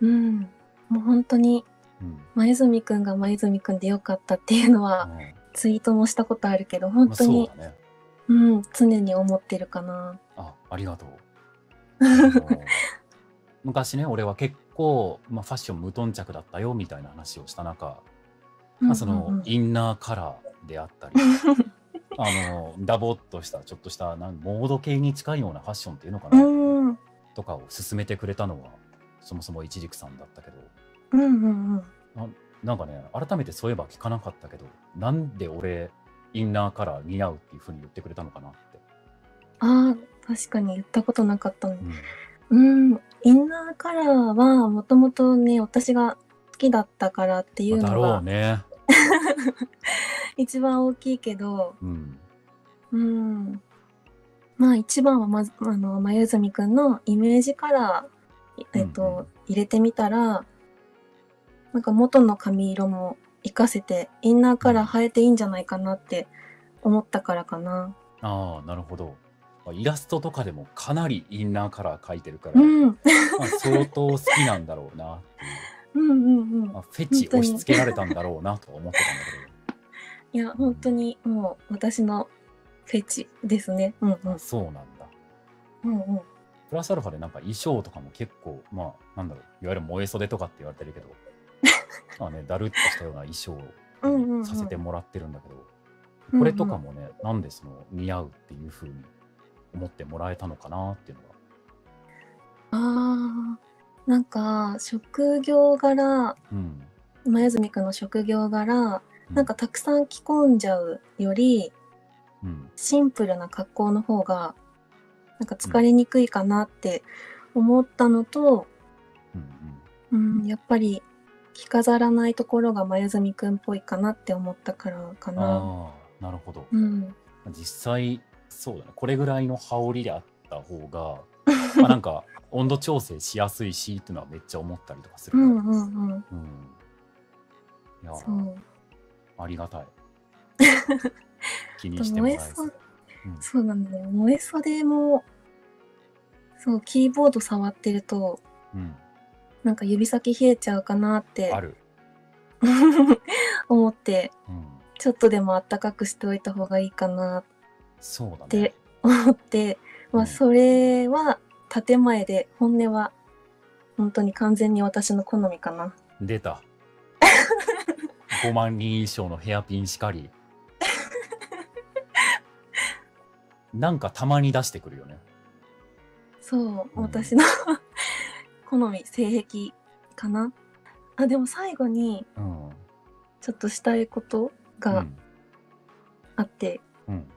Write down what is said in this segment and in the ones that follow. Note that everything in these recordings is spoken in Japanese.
うん。もう本当に、うん。前住くんが前住くんでよかったっていうのは、うんツイートもしたことあるけど、本まあ、そう当に、だね。うん、常に思ってるかな。あ、ありがとう。昔ね、俺は結構、まあ、ファッション無頓着だったよみたいな話をした中、まあ、そのインナーカラーであったり、あのダボっとしたちょっとしたなんモード系に近いようなファッションっていうのかうな、とかを勧めてくれたのはそもそも一軸さんだったけど。うんうんなんかね改めてそういえば聞かなかったけどなんで俺インナーカラー似合うっていうふうに言ってくれたのかなって、ああ確かに言ったことなかったのうん。うんインナーカラーはもともとね私が好きだったからっていうだろのがうね。一番大きいけど。うん。うん。まあ一番はまずあの眉住くんのイメージカラーえっと、入れてみたらなんか元の髪色も活かせてインナーカラー生えていいんじゃないかなって思ったからかな。ああなるほど。まあイラストとかでもかなりインナーカラー描いてるから、うん、まあ、相当好きなんだろうなっていう。うんうんうんまあ、フェチ押し付けられたんだろうなとは思ってたんだいや本当にもう私のフェチですね。うんうけど、んそうなんだ。うんうんプラスアルファでなんか衣装とかも結構、まあ、なんだろう、いわゆる萌え袖とかって言われてるけど、まあね、だるっとしたような衣装をうんうんうんさせてもらってるんだけど、うんうんこれとかもね、なんでその似合うっていう風に思ってもらえたのかなっていうのが。あーなんか職業柄うん。前住くんの職業柄うなんか、たくさん着込んじゃうよりうん。シンプルな格好の方がなんか疲れにくいかなって思ったのと、うんうん。うん、やっぱり着飾らないところが前住くんっぽいかなって思ったからかな。なるほど。うん、実際、そうだね、これぐらいの羽織であった方が、まあなんか温度調整しやすいしっていうのはめっちゃ思ったりとかする。うんうんうんうんいやーそうありがたい。気にしてもらえそううんそうなんだよ燃え袖もそうキーボード触ってるとうん、なんか指先冷えちゃうかなってある。思ってうん、ちょっとでもあったかくしておいた方がいいかなって。思って、まうんあそれは建前で本音は本当に完全に私の好みかな。出た。5万人以上のヘアピンしかり。なんかたまに出してくるよね。そう、うん私の 好み性癖かな。あでも最後にうん。ちょっとしたいことうがん。あってうん、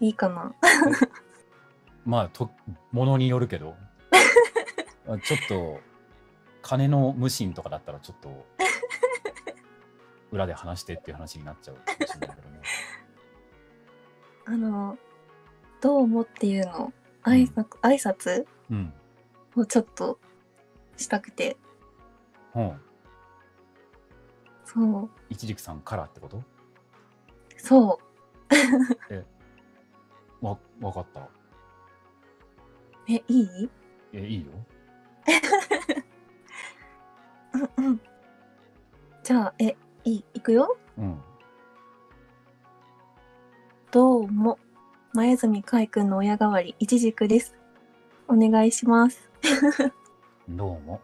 いいかな。まあと、ものによるけど。あ ちょっと、金の無心とかだったらちょっと、裏で話してっていう話になっちゃうかもしれないけどね。あのどう思っていうの？挨拶？挨拶？うん。をちょっとしたくて。う。ん。そう。一軸さんからってこと？そう。わ、わかった？えいい？え、いいよ。うんうん。じゃあえいい？いくよ。うん。どうも前住海くんの親代わりいちじくですお願いしますどうも。